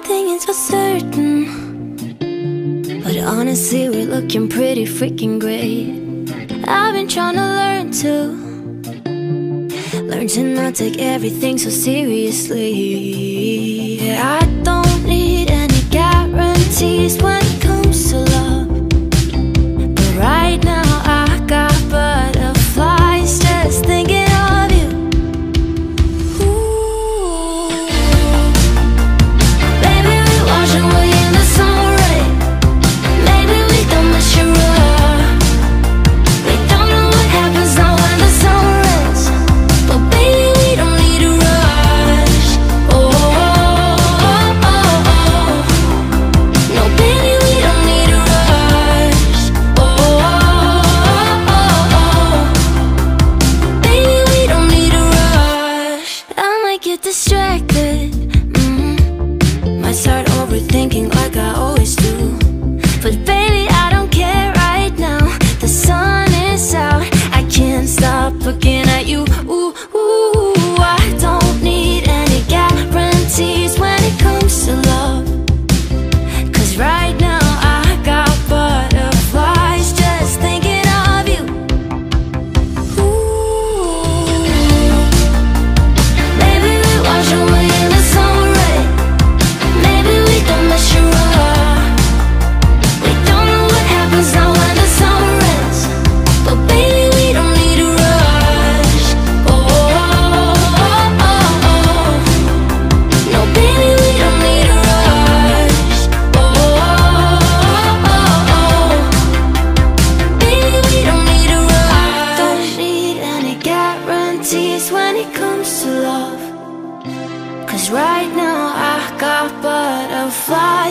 nothing is for certain. But honestly, we're looking pretty freaking great. I've been trying to learn to Learn to not take everything so seriously. I don't need get distracted.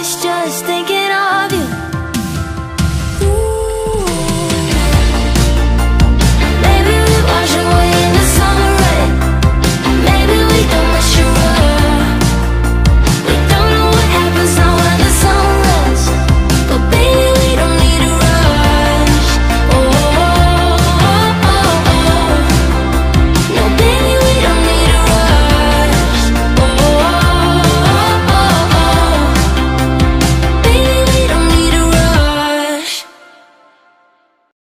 just thinking of